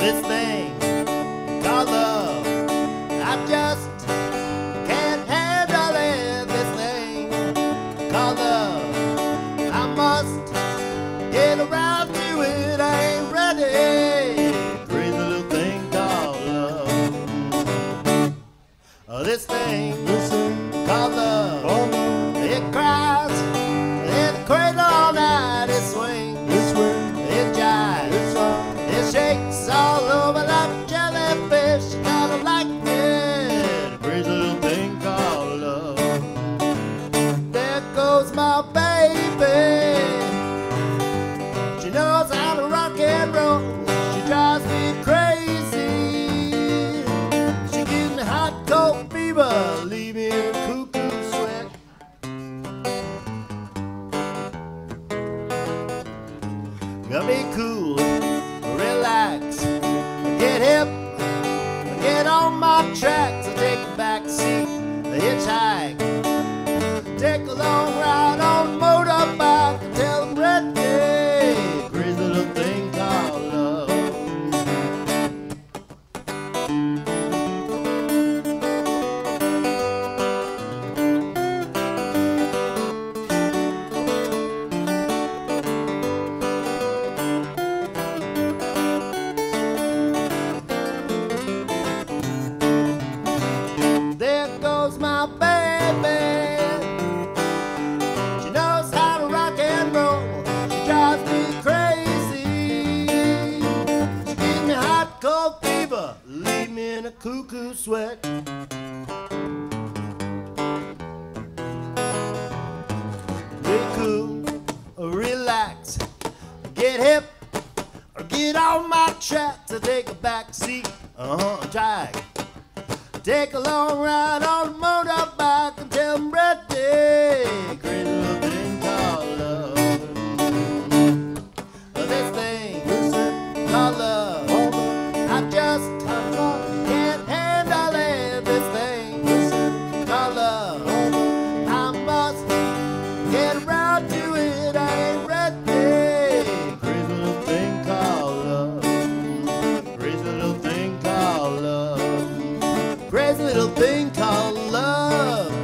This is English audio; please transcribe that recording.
this thing called love. I just can't handle it. This thing called love. I must get around to it. I ain't ready. Crazy little thing called love. Oh, this thing called love. Gotta be cool, relax, get hip, get on my tracks, take a back seat, hitchhike, my baby. She knows how to rock and roll. She drives me crazy. She gives me hot cold fever, leave me in a cuckoo sweat. Be cool, relax, get hip, or get on my track to take a back seat. Uh huh, drag. Take a long ride on a motorbike Crazy little thing called love.